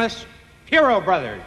Thomas, Hero Brothers.